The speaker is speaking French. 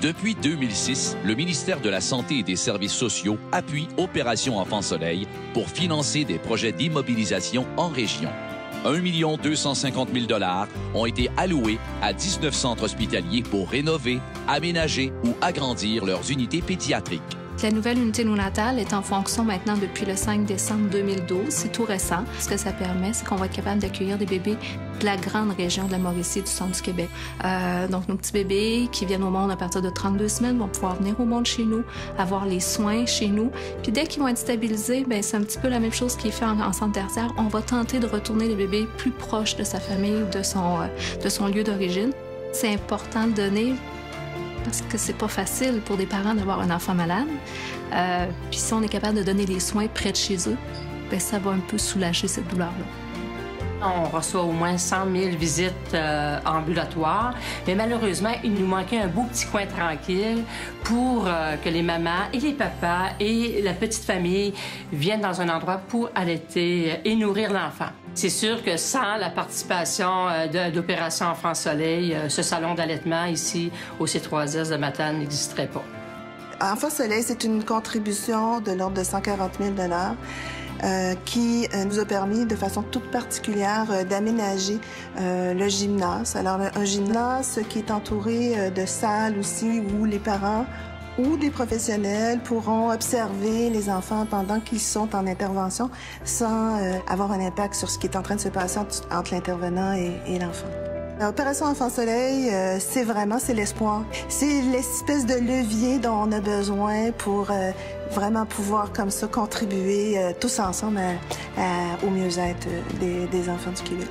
Depuis 2006, le ministère de la Santé et des Services sociaux appuie Opération Enfant Soleil pour financer des projets d'immobilisation en région. 1 250 000 dollars ont été alloués à 19 centres hospitaliers pour rénover, aménager ou agrandir leurs unités pédiatriques. La nouvelle unité néonatale est en fonction maintenant depuis le 5 décembre 2012. C'est tout récent. Ce que ça permet, c'est qu'on va être capable d'accueillir des bébés de la grande région de la Mauricie du centre du Québec. Euh, donc, nos petits bébés qui viennent au monde à partir de 32 semaines vont pouvoir venir au monde chez nous, avoir les soins chez nous. Puis dès qu'ils vont être stabilisés, ben c'est un petit peu la même chose qui est fait en, centre tertiaire. On va tenter de retourner le bébé plus proche de sa famille, de son, euh, de son lieu d'origine. C'est important de donner parce que c'est pas facile pour des parents d'avoir un enfant malade. Euh, puis si on est capable de donner les soins près de chez eux, bien, ça va un peu soulager cette douleur-là. On reçoit au moins 100 000 visites euh, ambulatoires, mais malheureusement, il nous manquait un beau petit coin tranquille pour euh, que les mamans et les papas et la petite famille viennent dans un endroit pour allaiter et nourrir l'enfant. C'est sûr que sans la participation euh, d'Opération Enfant Soleil, ce salon d'allaitement ici au C3S de Matane n'existerait pas. Enfant Soleil, c'est une contribution de l'ordre de 140 000 euh, qui euh, nous a permis de façon toute particulière euh, d'aménager le gymnase. Alors un gymnase qui est entouré de salles aussi où les parents ou des professionnels pourront observer les enfants pendant qu'ils sont en intervention sans avoir un impact sur ce qui est en train de se passer entre l'intervenant et l'enfant. Opération Enfant Soleil, euh, c'est vraiment c'est l'espoir. C'est l'espèce de levier dont on a besoin pour euh, vraiment pouvoir comme ça contribuer euh, tous ensemble au mieux-être des enfants du Québec.